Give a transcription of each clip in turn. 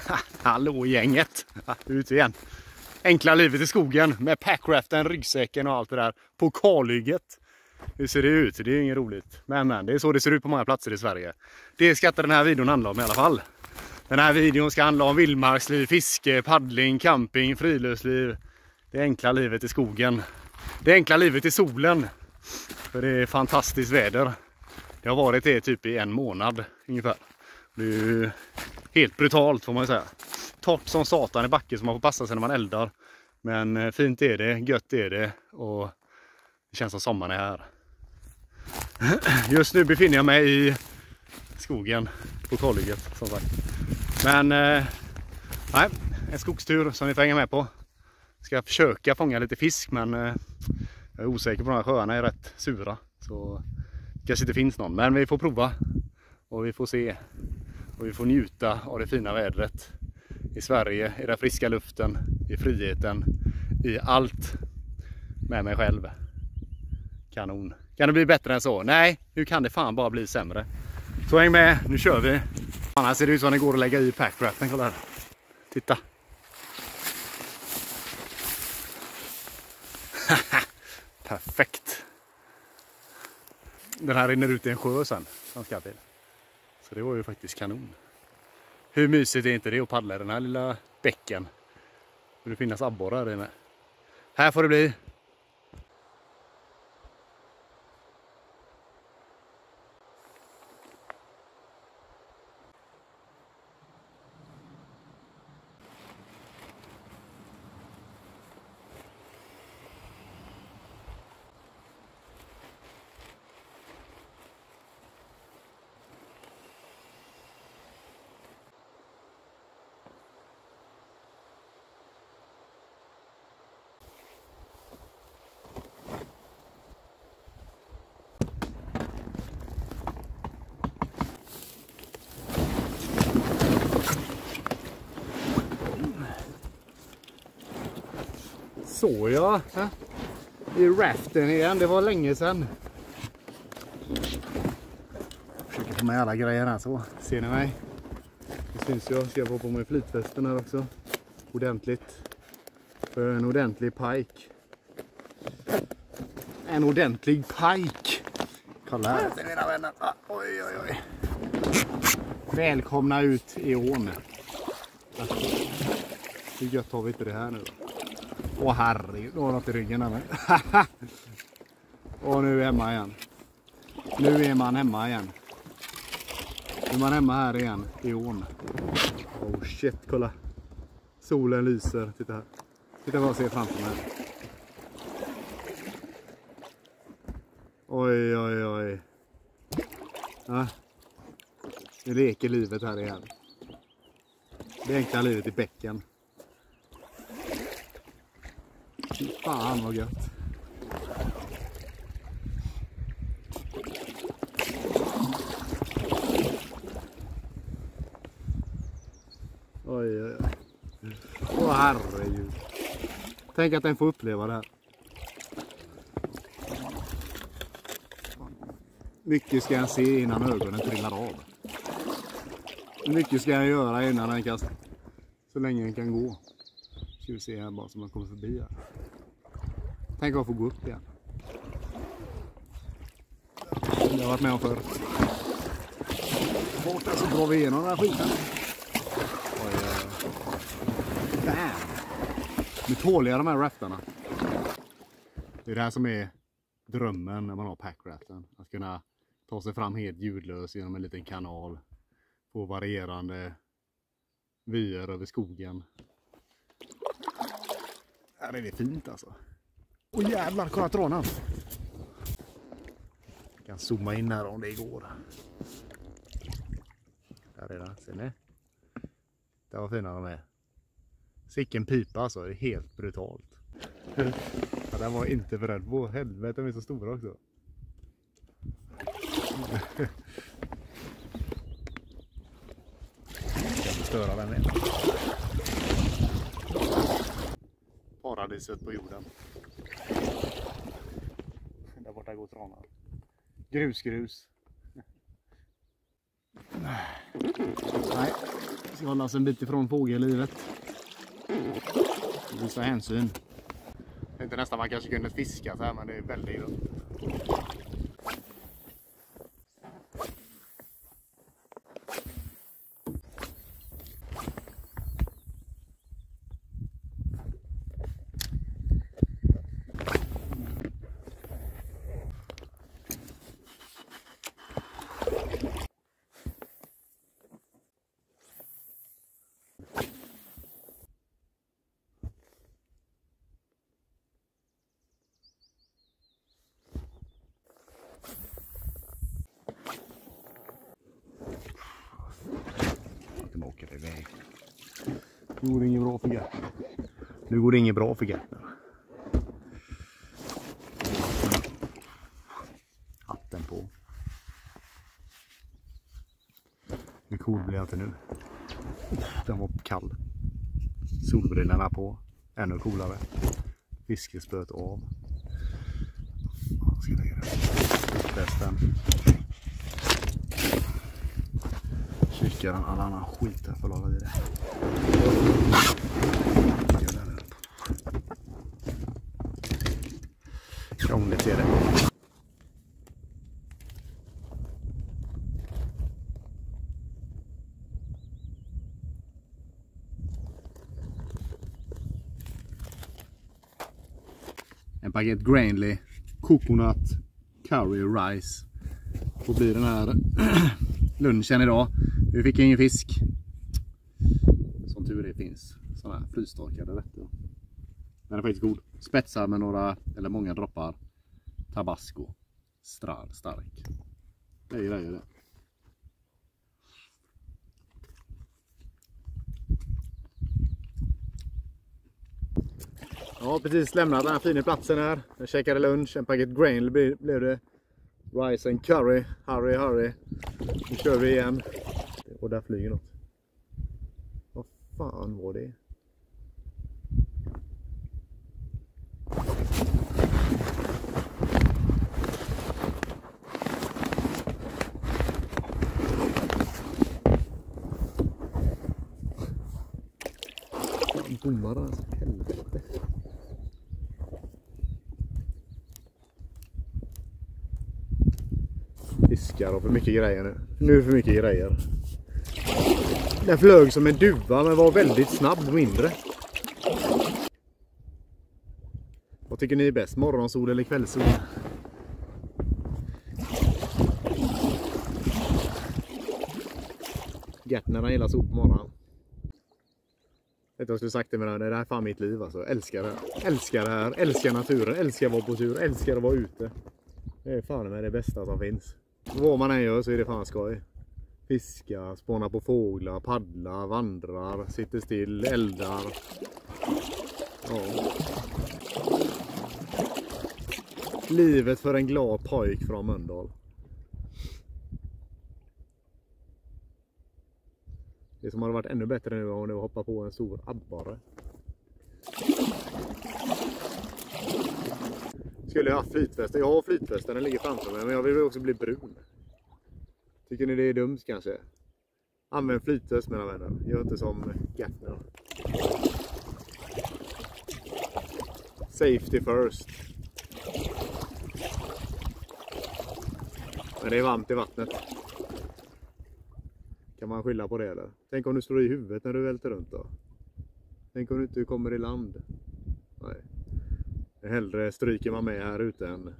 Hallå gänget! Ut igen. Enkla livet i skogen med packraften, ryggsäcken och allt det där på kalhygget. Hur ser det ut? Det är inget roligt. Men, men det är så det ser ut på många platser i Sverige. Det ska inte den här videon handla om i alla fall. Den här videon ska handla om vildmarksliv, fiske, paddling, camping, friluftsliv. Det enkla livet i skogen. Det enkla livet i solen. För det är fantastiskt väder. Det har varit det typ i en månad ungefär. Det är ju helt brutalt får man ju säga. Torrt som satan i backen som man får passa sig när man eldar. Men eh, fint är det, gött är det och det känns som sommaren är här. Just nu befinner jag mig i skogen på kalhygget som sagt. Men eh, nej, en skogstur som ni får hänga med på. Ska försöka fånga lite fisk men eh, jag är osäker på de här sjöarna är rätt sura. Så det kanske inte finns någon. Men vi får prova och vi får se. Och vi får njuta av det fina vädret i Sverige, i den friska luften, i friheten, i allt med mig själv. Kanon. Kan det bli bättre än så? Nej, nu kan det fan bara bli sämre. Så häng med, nu kör vi. Annars ser det ut som det går att lägga i packrappen. Kolla här. Titta. Perfekt. Den här rinner ut i en sjö sen. Ganska till. Så det var ju faktiskt kanon. Hur mysigt är inte det att paddla i den här lilla bäcken? Det borde finnas abborrar i med. Här får det bli. Det ja. I raften igen. Det var länge sedan. Försöker få med alla grejer här så. Ser ni mig? Det syns jag. Ska jag få på mig flytvästen här också. Ordentligt. För en ordentlig pike. En ordentlig pike. Kolla här mina vänner. Ah, oj, oj, oj. Välkomna ut i ån. Hur gött har vi inte det här nu då? Åh herregud, du har något i ryggen eller? Och nu är hemma igen. Nu är man hemma igen. Nu är man hemma här igen i ån. Oh shit, kolla. Solen lyser. Titta här. Titta vad jag ser framför mig. Oj, oj, oj. Ja. Nu leker livet här igen. Det enkla livet i bäcken. Fy Fan vad gött. Oj, oj, oj. Åh herregud. Tänk att den får uppleva det här. Mycket ska jag se innan ögonen trillar av. Mycket ska jag göra innan den kan... Så länge den kan gå. Ska vi se här bara så man kommer förbi här. Tänk att få gå upp igen. Det har jag varit med om förr. Borta så drar vi igenom den här skiten. Oj, Bam! Nu tåliga de här raftarna. Det är det här som är drömmen när man har packraften. Att kunna ta sig fram helt ljudlös genom en liten kanal. Få varierande vyer över skogen. Här är det fint alltså. Åh jävlar, kolla tranan! Jag kan zooma in här om det går. Där är den, ser ni? Där var fina de är. Sicken pipa alltså, det är helt brutalt. Ja, den var inte beredd på. Helvete, de är så stora också. Jag ska förstöra den med. Paradiset på jorden. Där borta går tranan. Grus grus. Nej, ska hållas en bit ifrån fågellivet. Visa hänsyn. Jag tänkte nästan man kanske kunde fiska så här men det är väldigt dumt. De åker iväg. Nu går det inget bra för Gertner. Nu går det inget bra för Gertner. Hatten på. Hur cool blir jag inte nu? Den var kall. Solbrillorna på. Ännu coolare. Fiskespöet av. Vad ska jag lägga den... Fotfästen. Kikaren, all annan skit här får hålla i det. Krångligt är det. En Grainly Coconut Curry Rice. Får bli den här lunchen idag. Vi fick ingen fisk. Som tur är finns sådana här frystorkade rätter. Den är faktiskt god. Spetsar med några, eller många droppar tabasco. Strar, stark. Det är grejer det. Ja, precis lämnat den här fina platsen här. Jag käkade lunch, en paket grain blev det. Rice and curry, hurry hurry. Nu kör vi igen. Och där flyger något. Vad fan var det? Bommar alltså, helvete. Fiskar och för mycket grejer nu. Nu är det för mycket grejer. Den flög som en duva men var väldigt snabb och mindre. Vad tycker ni är bäst? Morgonsol eller kvällssol? Gertner han gillar sol på morgonen. Vet du vad jag skulle sagt det med det här? Det här är fan mitt liv alltså. Älskar det. här. Älskar det här. Älskar naturen. Älskar att vara på tur. Älskar att vara ute. Det är fan med det bästa som finns. Vad man än gör så är det fan skoj. Fiska, spåna på fåglar, paddla, vandrar, sitter still, eldar. Ja. Livet för en glad pojk från Mölndal. Det som hade varit ännu bättre nu om det var att hoppa på en stor abborre. Skulle jag haft flytvästen. Jag har flytvästen, den ligger framför mig. Men jag vill också bli brun. Tycker ni det är dumt kanske? Använd flytväst mina vänner. Gör inte som Gaffner. Safety first. Men det är varmt i vattnet. Kan man skylla på det eller? Tänk om du slår i huvudet när du välter runt då? Tänk om du inte kommer i land? Hellre stryker man med här ute än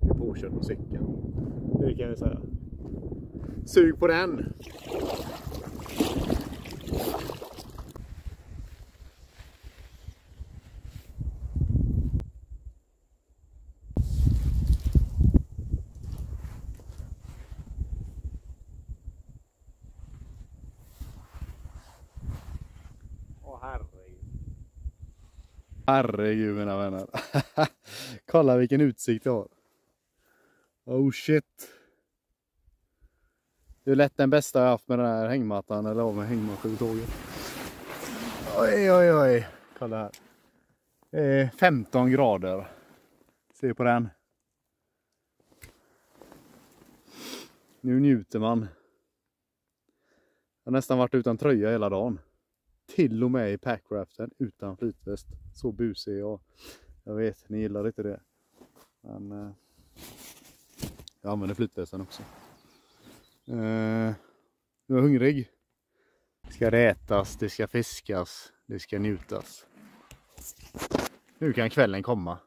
blir påkörd på cykeln. Det kan jag säga. Sug på den! Åh herregud. Herregud mina vänner. Kolla vilken utsikt jag har. Oh shit. Det är lätt den bästa jag haft med den här hängmattan eller av med hängmatta. Oj oj oj. Kolla här. Det är 15 grader. Se på den. Nu njuter man. Jag har nästan varit utan tröja hela dagen. Till och med i packraften utan flytväst. Så busig är jag. Jag vet, ni gillar inte det. Men eh, jag använder flytvästen också. Eh, jag är hungrig. Ska det ätas, det ska fiskas, det ska njutas. Nu kan kvällen komma.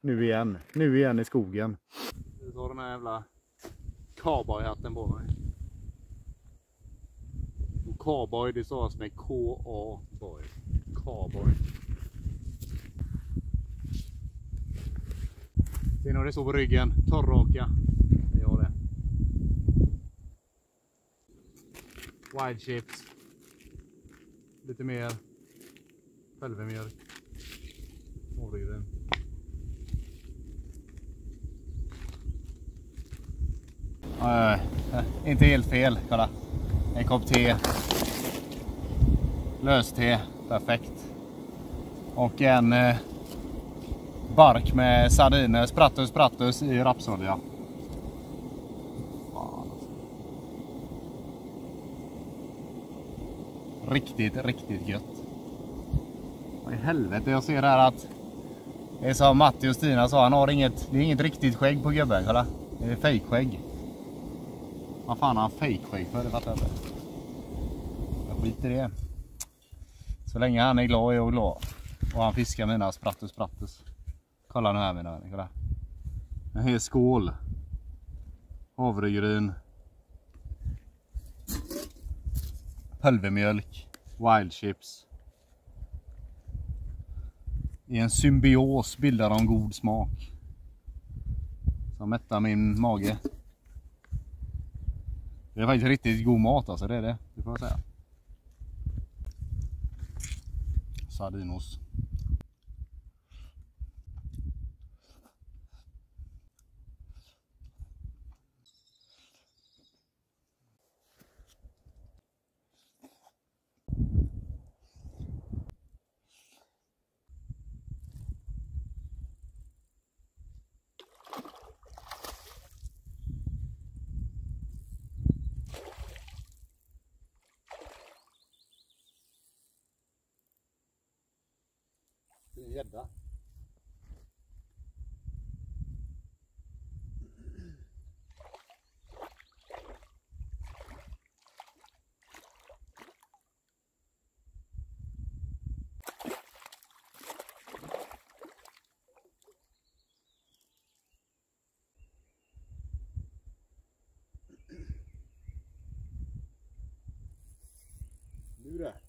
Nu igen. Nu igen i skogen. Nu tar den här jävla cowboyhatten på mig. Cowboy det stavas med K-A-boy. Cowboy. Ser ni hur det står på ryggen? Torrraka. Det gör det. Wild chips. Lite mer pulvermjölk. Havregryn. Uh, äh, inte helt fel, kolla. En kopp te. Löste, perfekt. Och en eh, bark med sardiner, sprattus sprattus i rapsolja. Riktigt, riktigt gött. Vad i helvete, jag ser här att det är som Matti och Stina sa, han har inget, det är inget riktigt skägg på gubben, kolla. Det är fejkskägg. Vad fan har han fejkskägg för? Det fattar jag inte. Jag skiter i det. Så länge han är glad är jag glad. Och han fiskar mina sprattus sprattus. Kolla nu här mina vänner, kolla. En hel skål. Havregryn. Pulvermjölk. Wild chips. I en symbios bildar de god smak. Som mättar min mage. Det är faktiskt riktigt god mat alltså, det är det. Det får jag säga. sabe de nossa. Sardinos. gädda. Nu det.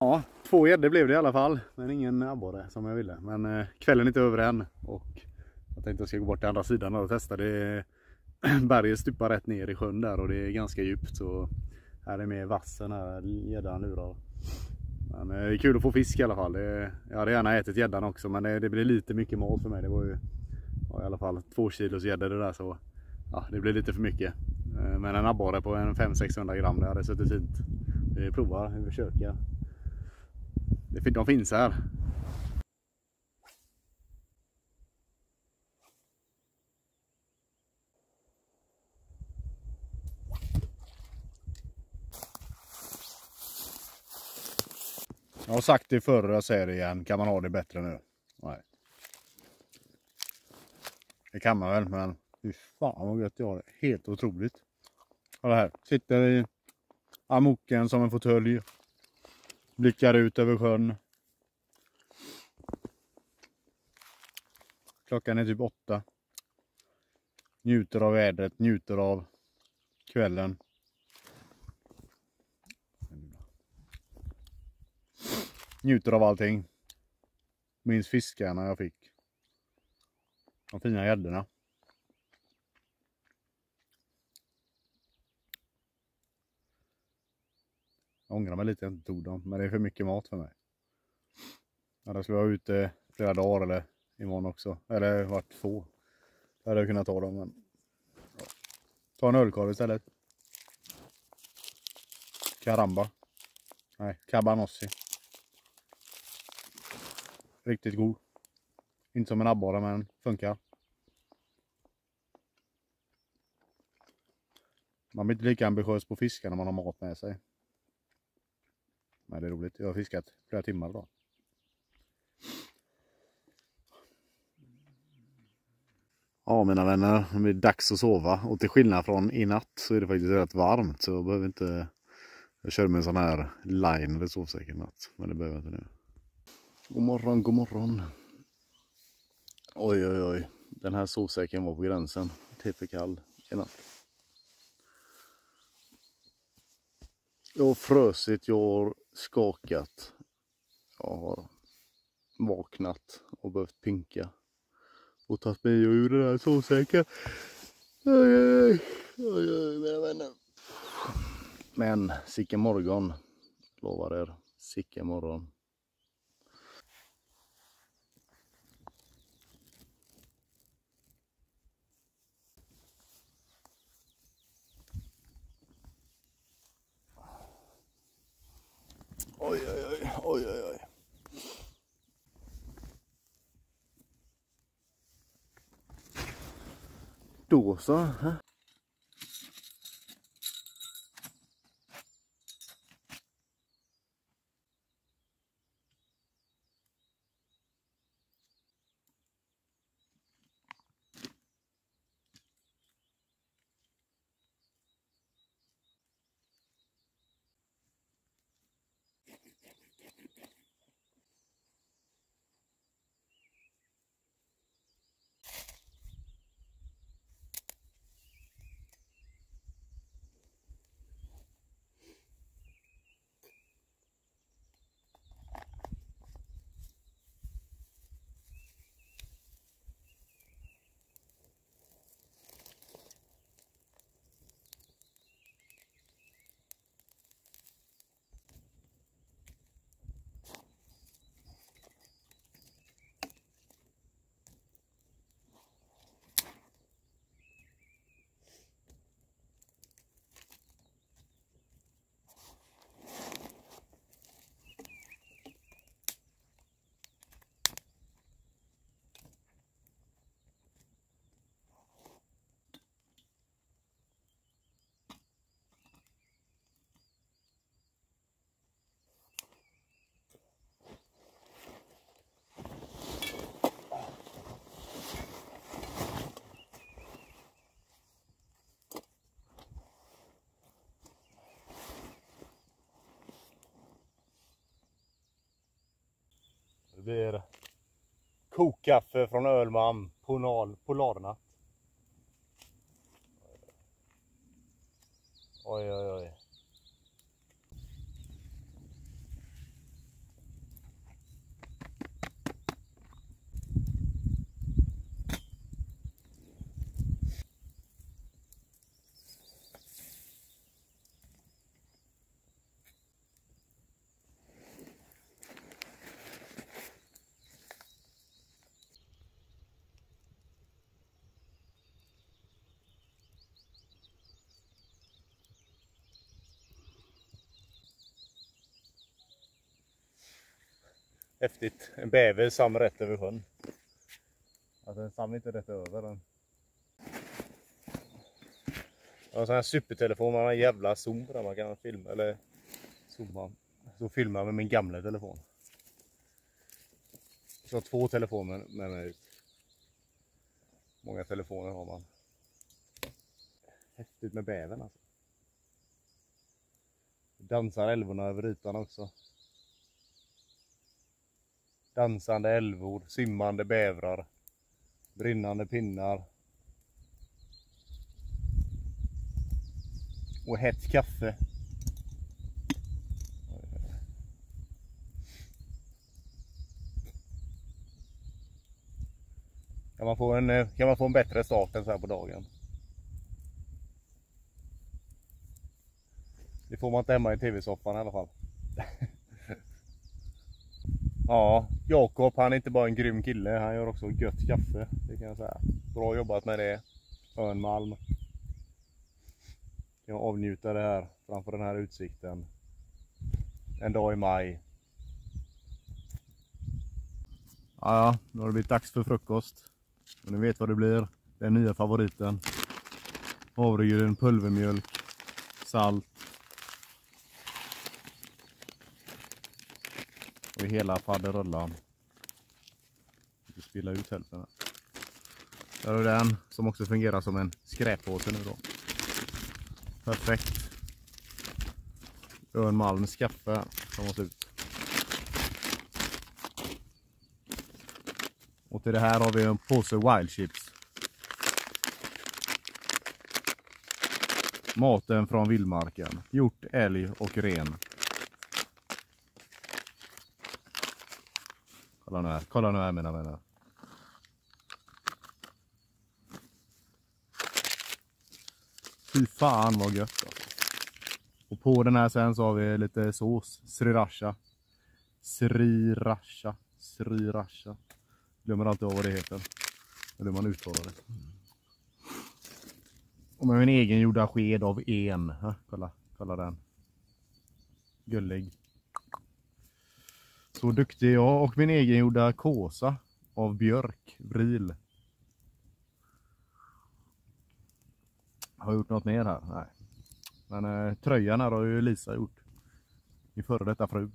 Ja, två gäddor blev det i alla fall. Men ingen abborre som jag ville. Men eh, kvällen är inte över än. Och jag tänkte att jag ska gå bort till andra sidan och testa. Det berget stupar rätt ner i sjön där och det är ganska djupt. Så här är med vassen här gäddan lurar. Men eh, det är kul att få fisk i alla fall. Det, jag hade gärna ätit gäddan också men det, det blir lite mycket mat för mig. Det var ju ja, i alla fall två kilos gädda det där så ja, det blir lite för mycket. Eh, men en abborre på en 500-600 gram det hade suttit fint. Vi provar, vi försöker. De finns här. Jag har sagt det förr jag säger det igen. Kan man ha det bättre nu? Nej. Det kan man väl, men fy fan vad gött jag har det. Helt otroligt. Kolla här. Sitter i amoken som en fåtölj. Blickar ut över sjön. Klockan är typ åtta. Njuter av vädret, njuter av kvällen. Njuter av allting. Minns fiskarna jag fick. De fina gäddorna. Jag ångrar mig lite att jag inte tog dem, men det är för mycket mat för mig. Annars skulle jag vara ute flera dagar eller imorgon också. Eller vart två. Då hade jag kunnat ta dem, men ja. Ta en ölkorv istället. Caramba. Nej, cabanossi. Riktigt god. Inte som en abborre men funkar. Man blir inte lika ambitiös på fiska när man har mat med sig. Men det är roligt. Jag har fiskat flera timmar idag. Ja mina vänner, det blir dags att sova och till skillnad från i natt så är det faktiskt rätt varmt så jag behöver inte Jag körde med en sån här line eller sovsäck i natt men det behöver jag inte nu. God morgon, god morgon. Oj oj oj, den här sovsäcken var på gränsen till för kall i natt. Jag har frösit, jag har skakat. Jag har vaknat och behövt pinka. Och tagit mig ur den här sovsäcken. Oj, oj, oj, mina vänner. Men sicken morgon. Lovar er. Sicken morgon. Oj, oj, oj, oj, oj, oj. Då så. Blir kokkaffe från Ölman Polar, Polarnatt. Oj, oj, oj. Häftigt. En bäver sam rätt över sjön. Alltså den sam inte rätt över den. Jag har en sån här supertelefon, har en jävla zoom där man kan filma eller zooma. Så filmar med min gamla telefon. Så har två telefoner med mig ut. Många telefoner har man. Häftigt med bävern alltså. Dansar älvorna över ytan också. Dansande älvor, simmande bävrar, brinnande pinnar. Och hett kaffe. Kan man få en, eh, kan man få en bättre start än så här på dagen? Det får man inte hemma i tv-soffan i alla fall. Ja, Jakob han är inte bara en grym kille, han gör också gött kaffe. Det kan jag säga. Bra jobbat med det. Örnmalm. Jag avnjuter det här framför den här utsikten. En dag i maj. Ja, ja, nu har det blivit dags för frukost. Och ni vet vad det blir. Den nya favoriten. Havregryn, pulvermjölk, salt. Och hela faderullan. Vi spilla ut hälften. Här. Där har vi den som också fungerar som en skräppåse nu då. Perfekt. Örnmalms kaffe som måste ut. Och till det här har vi en påse wild chips. Maten från vildmarken. Hjort, älg och ren. Kolla nu här, kolla nu här mina vänner. Fy fan vad gött alltså. Och på den här sen så har vi lite sås. Sriracha. Sriracha. Sriracha. Glömmer alltid av vad det heter. Eller hur man uttalar det. Och med min egen gjorda sked av en. Ha, kolla, kolla den. Gullig. Så duktig är jag. Och min egen gjorda kåsa av björk, vril. Har jag gjort något mer här? Nej. Men eh, tröjan här har ju Lisa gjort. Min före detta fru.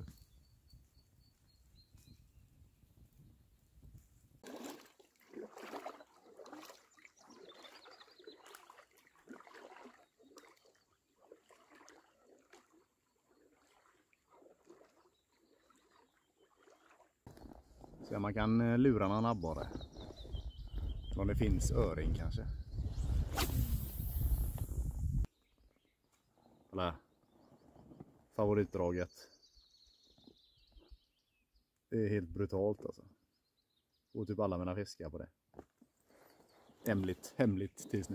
Man kan eh, lura någon abborre. Om det finns öring kanske. Kolla. Favoritdraget. Det är helt brutalt alltså. Och typ alla mina fiskar på det. Hemligt, hemligt tills.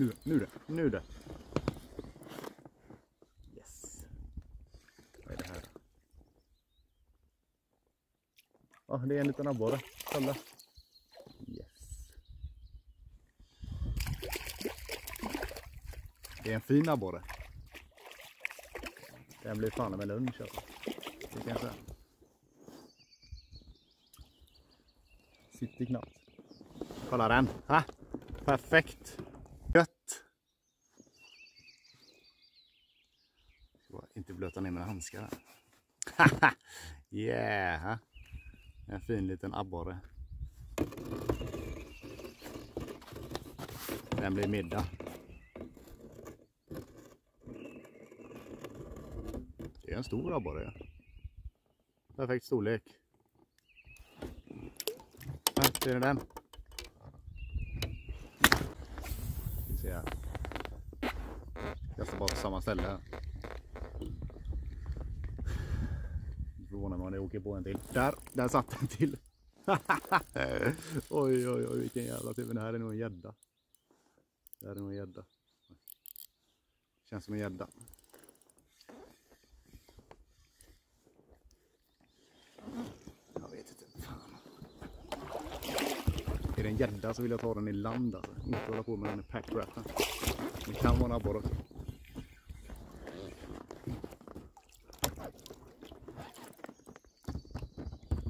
Nu, nu det, nu det. Yes. Vad är det här? Ja, det är en liten abborre. Kolla. Yes. Det är en fin abborre. Den blir fan med lunch alltså. Det kan jag säga. Sitter knappt. Kolla den. Ha? Perfekt. Gött! Ska inte blöta ner mina handskar här. yeah! En fin liten abborre. Den blir middag. Det är en stor abborre. Perfekt storlek. Här, ser ni den? ser jag. Kastar bara på samma ställe här. Förvånar mig om det åker på en till. Där, där satt den till. oj, oj, oj, vilken jävla tur. Men det här är nog en gädda. Det här är nog en gädda. Känns som en gädda. Jag vet inte. Fan. Är det en gädda så vill jag ta den i land alltså. Inte hålla på med den i packratten. Det kan vara en abborre också.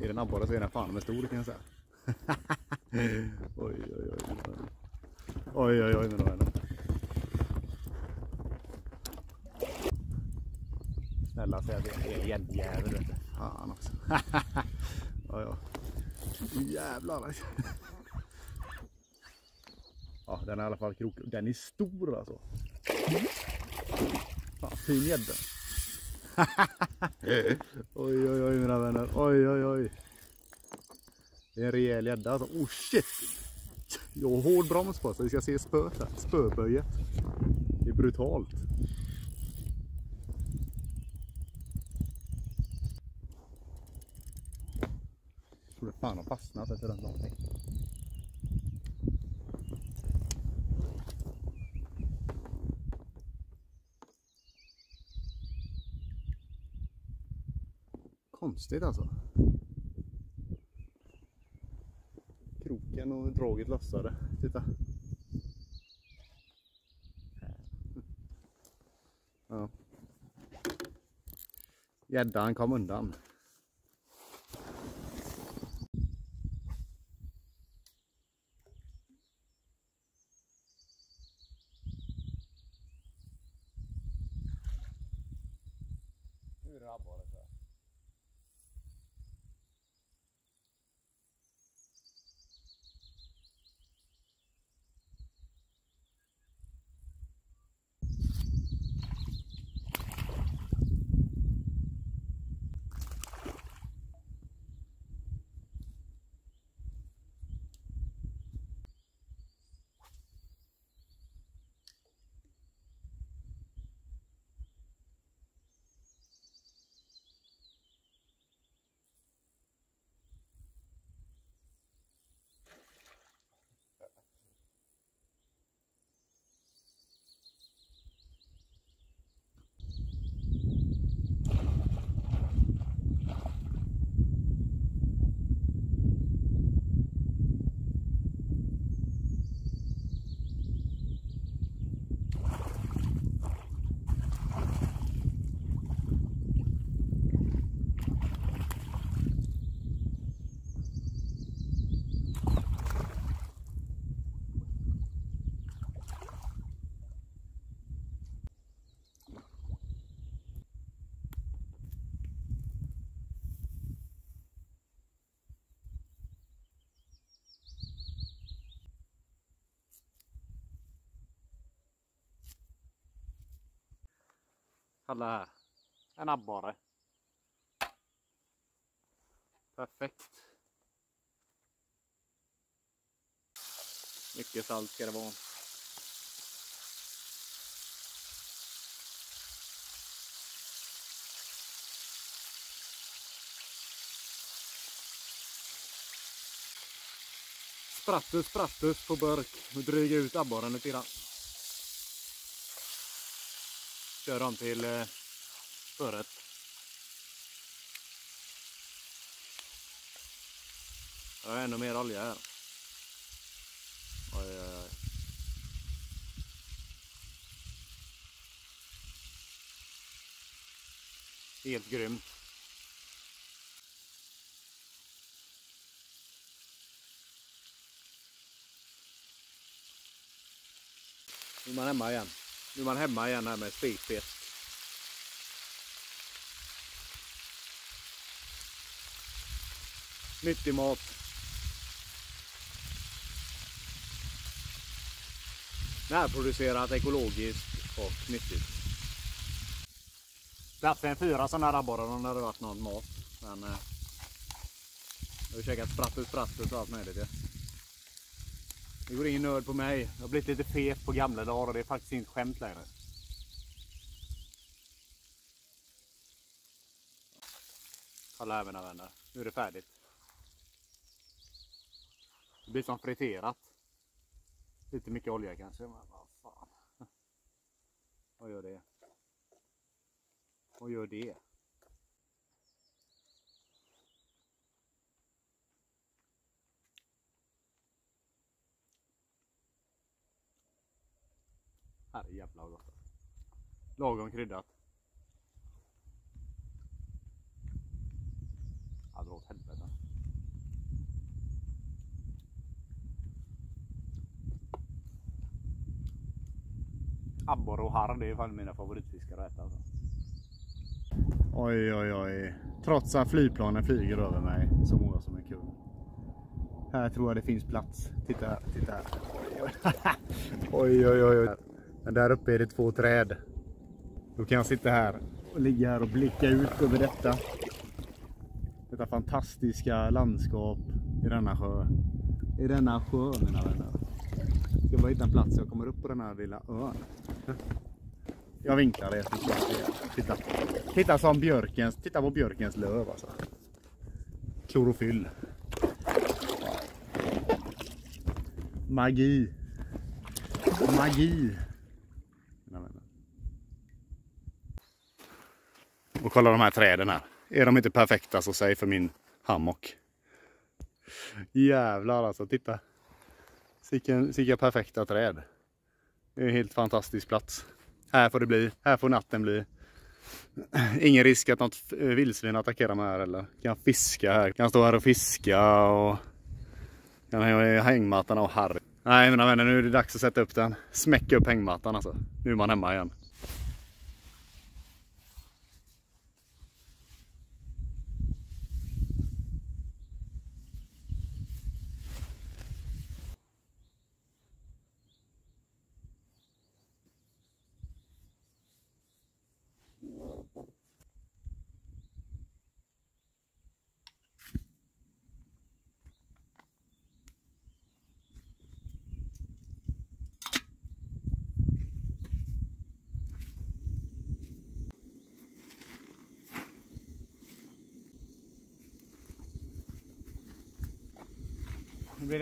Är det en abborre så är den fan med stor kan jag säga. oj, oj, oj. Oj, oj, oj mina vänner. Snälla säg att det är en gäddjävel vet du. Fan också. ja, ja. Jävlar. Ja, den är i alla fall krok. Den är stor alltså. Fan, fin gädda. oj, oj, oj mina vänner. Oj, oj, oj. Det är en rejäl gädda alltså. Oh shit! Jag har hård broms på så vi ska se spöet här. Spöböjet. Det är brutalt. Jag tror det fan har fastnat efter den dagen. Konstigt alltså. Kroken och draget lossade. Titta. Ja. Gäddan kom undan. Kolla här. En abborre. Perfekt. Mycket salt ska det vara. Sprattus, sprattus på burk och dryga ut abborren lite grann. Kör dem till eh, förrätt. Jag har ännu mer olja här. Oj, oj, oj. Helt grymt. Nu är man hemma igen. Nu är man hemma igen här med spikfisk. Nyttig mat. Närproducerat, ekologiskt och nyttigt. Plats en fyra sådana här abborrar om det hade varit någon mat. Men eh, jag har käkat sprattus, sprattus och allt möjligt. Ja. Det går ingen nörd på mig. Jag har blivit lite fet på gamla dagar och det är faktiskt inte skämt längre. Kolla här mina vänner. Nu är det färdigt. Det blir som friterat. Lite mycket olja kanske, men vad fan. Vad gör det? Vad gör det? Herrejävlar vad gott. Lagom kryddat. Ja, dra åt helvete. Abborre och harr, det är fan mina favoritfiskar att äta. Alltså. Oj, oj, oj. Trots att flygplanen flyger över mig så många som en kung. Här tror jag det finns plats. Titta här, titta här. Oj, oj, oj. oj. Men där uppe är det två träd. Då kan jag sitta här och ligga här och blicka ut över detta. Detta fantastiska landskap i denna sjö. i denna sjö mina vänner. Jag ska bara hitta en plats så jag kommer upp på den här lilla ön. Jag vinklar er. Titta. Titta som björkens, titta på björkens löv alltså. Klorofyll. Magi. Magi. Mina vänner. Och kolla de här träden här. Är de inte perfekta så säg för min hammock. Jävlar alltså, titta. Vilka perfekta träd. Det är en helt fantastisk plats. Här får det bli, här får natten bli. Ingen risk att något vildsvin attackerar mig här eller. Kan fiska här, kan stå här och fiska och kan hängmattan och Harry. Nej mina vänner, nu är det dags att sätta upp den. Smäcka upp hängmattan alltså. Nu är man hemma igen.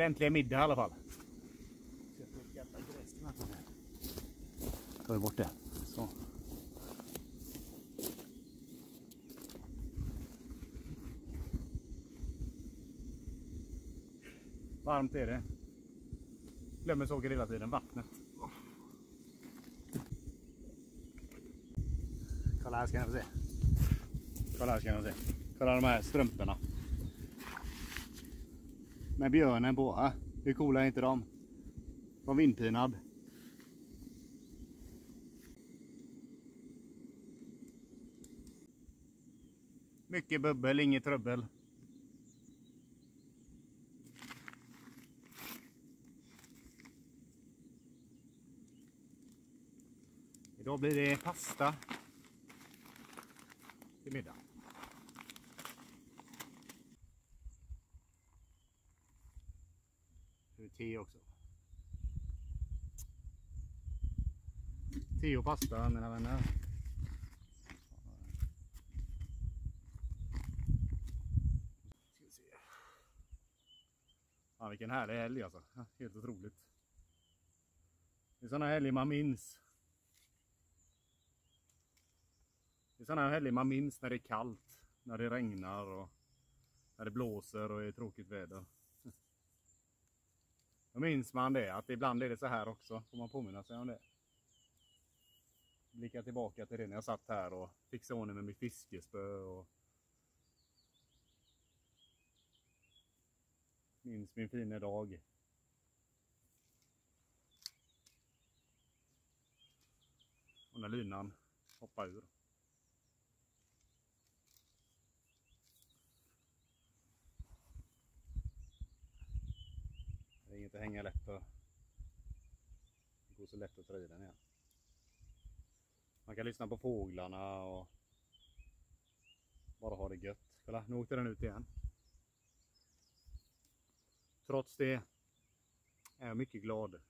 Äntligen middag i alla fall. Tar vi bort det. Så. Varmt är det. Glömmer saker hela tiden. Vattnet. Kolla här ska ni få se. Kolla här ska ni få se. Kolla de här strumporna med björnen på. Äh? Hur coola är inte de? Var vindpinad. Mycket bubbel, inget trubbel. Idag blir det pasta till middag. Te också. Te och pasta mina vänner. Ja, vilken härlig helg alltså. Helt otroligt. Det är sådana helger man minns. Det är sådana helger man minns när det är kallt, när det regnar och när det blåser och är tråkigt väder. Då minns man det, att ibland är det så här också. Får man påminna sig om det. Blicka tillbaka till det när jag satt här och fixade ordning med mitt fiskespö. Och minns min fina dag. Och när linan hoppade ur. Det hänger lätt och... Det går så lätt att ta i den igen. Man kan lyssna på fåglarna och bara ha det gött. Kolla, nu åkte den ut igen. Trots det är jag mycket glad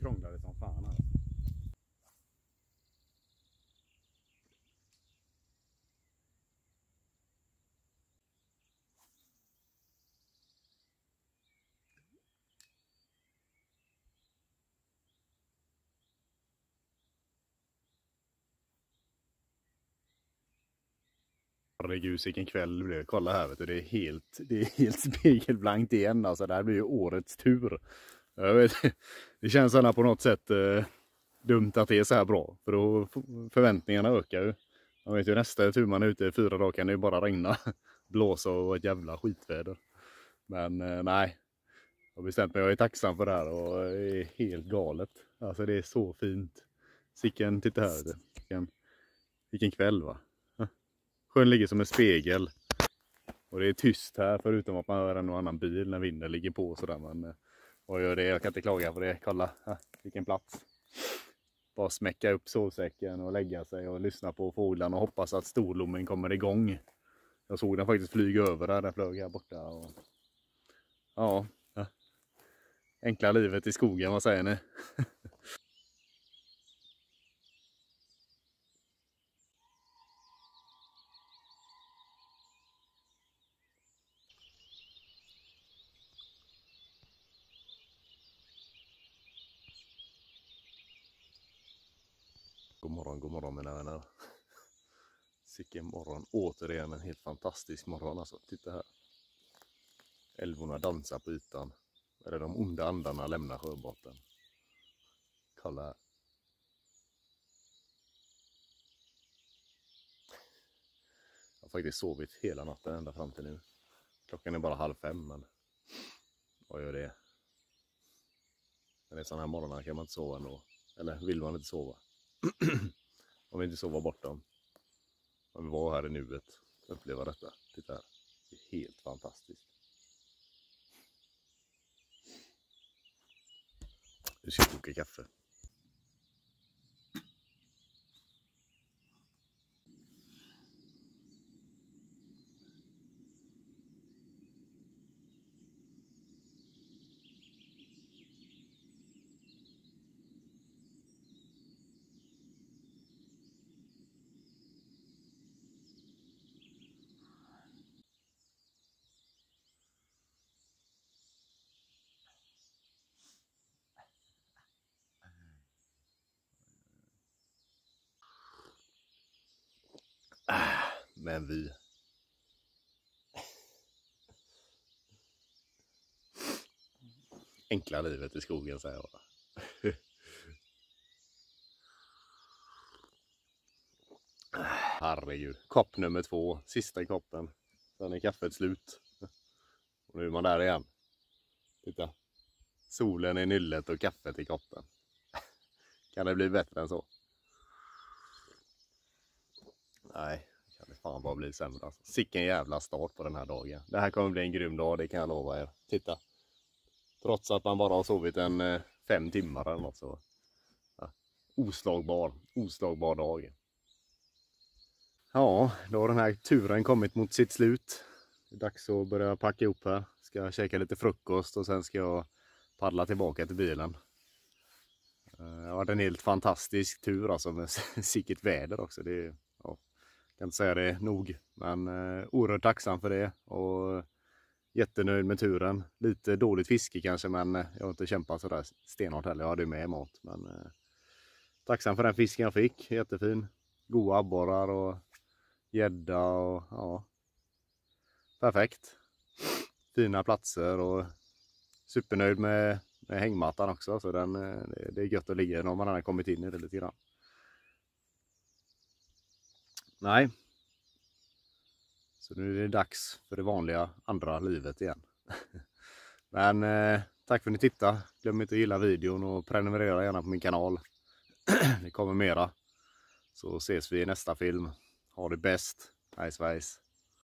krånglade som fan här. Herregud vilken kväll det blev. Kolla här vet du, det är helt, det är helt spegelblankt igen alltså. Det här blir ju årets tur. Jag vet, det känns på något sätt eh, dumt att det är så här bra. För då förväntningarna ökar ju. Man vet ju nästa tur man är ute i fyra dagar kan det ju bara regna, blåsa och ett jävla skitväder. Men eh, nej, jag har bestämt mig. Jag är tacksam för det här och det är helt galet. Alltså det är så fint. Sicken, titta här. Vilken, vilken kväll va. Sjön ligger som en spegel. Och det är tyst här förutom att man hör en och annan bil när vinden ligger på och sådär. Men eh, vad gör det? Jag kan inte klaga på det. Kolla, vilken plats. Bara smäcka upp sovsäcken och lägga sig och lyssna på fåglarna och hoppas att storlommen kommer igång. Jag såg den faktiskt flyga över där, den flög här borta. Och... Ja, äh. enkla livet i skogen, vad säger ni? God morgon, god morgon mina vänner vilken morgon, återigen en helt fantastisk morgon alltså. Titta här. Älvorna dansar på ytan. Eller de onda andarna lämnar sjöbotten. Kolla här. Jag har faktiskt sovit hela natten ända fram till nu. Klockan är bara halv fem men vad gör det? Men det är sådana här morgnar kan man inte sova ändå. Eller vill man inte sova? man vill inte sova bort dem. Man vill vara här i nuet. Uppleva detta. Titta här. Det är helt fantastiskt. Nu ska jag koka kaffe. Men vi. Enkla livet i skogen säger jag bara. Herregud. Kopp nummer två. Sista koppen. Sen är kaffet slut. Och nu är man där igen. Titta. Solen i nyllet och kaffet i koppen. Kan det bli bättre än så? Nej, fan bara bli sämre. Alltså. Sicken jävla start på den här dagen. Det här kommer bli en grym dag, det kan jag lova er. Titta. Trots att man bara har sovit en eh, fem timmar eller något så. Ja. Oslagbar, oslagbar dag. Ja, då har den här turen kommit mot sitt slut. Det är dags att börja packa ihop här. Ska käka lite frukost och sen ska jag paddla tillbaka till bilen. Eh, det har varit en helt fantastisk tur alltså med sicket väder också. Det är, kan inte säga det nog, men eh, oerhört tacksam för det och jättenöjd med turen. Lite dåligt fiske kanske, men eh, jag har inte kämpat sådär stenhårt heller. Jag hade ju med mat, men eh, tacksam för den fisken jag fick. Jättefin. Goda abborrar och gädda och ja, perfekt. Fina platser och supernöjd med, med hängmattan också. Så den, eh, det, det är gött att ligga i när man har kommit in i det lite grann. Nej. Så nu är det dags för det vanliga andra livet igen. Men eh, tack för att ni tittade. Glöm inte att gilla videon och prenumerera gärna på min kanal. det kommer mera. Så ses vi i nästa film. Ha det bäst. Hej svejs.